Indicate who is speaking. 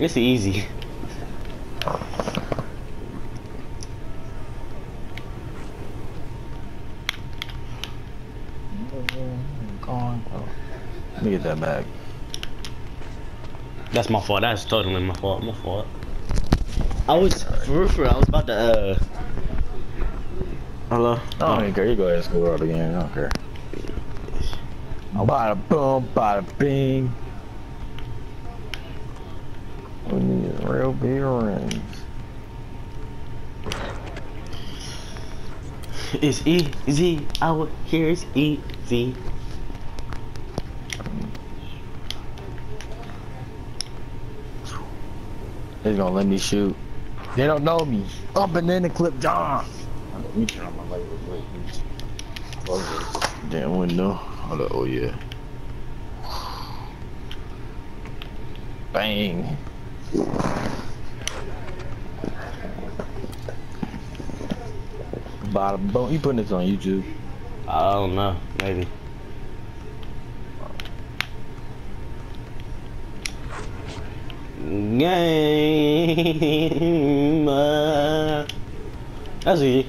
Speaker 1: It's easy.
Speaker 2: Let me get that back.
Speaker 1: That's my fault. That's totally my fault. My fault. I was for real, for I was about to uh. Hello.
Speaker 2: I don't even care. You go ahead and score up again. I don't care. Bada boom, bada bing. Real big rings.
Speaker 1: It's easy out here. It's easy.
Speaker 2: They're gonna let me shoot. They don't know me. Up and then the clip John. Let me turn on my light real quick. Damn window. Hold up. Oh yeah. Bang. Bada boom. You putting this on YouTube?
Speaker 1: I don't know. Maybe. Game. That's easy.